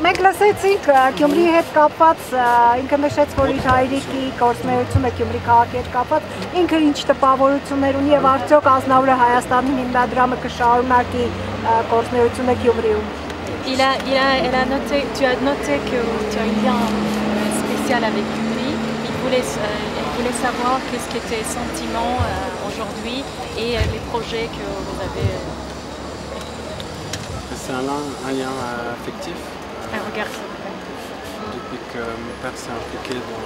Մենք լսեցինք Գյումրիի հետ կապված, ինքը նշեց, որ իր հայրիկի գործնեությունը Գյումրի քաղաքի հետ կապված, ինքը ինչ տպավորություններ ունի եւ արդյոք Ազնավուրը Հայաստանի հիմնադրամը կշարունակի գործնեությունը Գյումրիում։ Il a il a elle a noté tu as noté que tu as une lien spécial avec Gumri. Il voulait euh, il voulait savoir qu'est-ce que tes sentiments euh, aujourd'hui et euh, les projets que vous avez euh, c'est un, un lien euh, affectif Ah, Depuis que mon père s'est impliqué dans...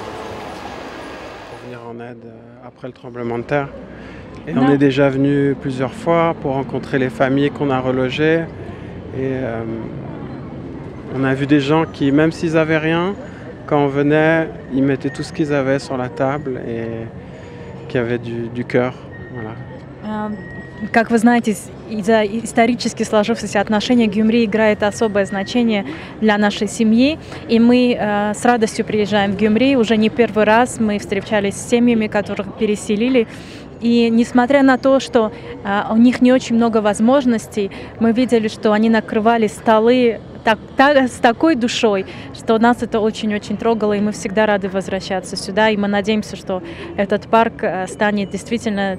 pour venir en aide euh, après le tremblement de terre, on est déjà venu plusieurs fois pour rencontrer les familles qu'on a relogées. Et euh, on a vu des gens qui, même s'ils n'avaient rien, quand on venait, ils mettaient tout ce qu'ils avaient sur la table et qui avaient du, cœur. Voilà. Euh, Как вы знаете, из-за исторически сложившихся отношений Гюмри играет особое значение для нашей семьи. И мы э, с радостью приезжаем в Гюмри. Уже не первый раз мы встречались с семьями, которых переселили. И несмотря на то, что э, у них не очень много возможностей, мы видели, что они накрывали столы так, так, с такой душой, что нас это очень-очень трогало, и мы всегда рады возвращаться сюда. И мы надеемся, что этот парк э, станет действительно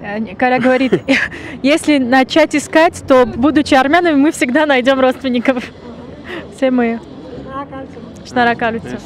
Э, Кара говорит, если начать искать, то, будучи армянами, мы всегда найдем родственников. Все мы. Шнара Шнаракалюцу.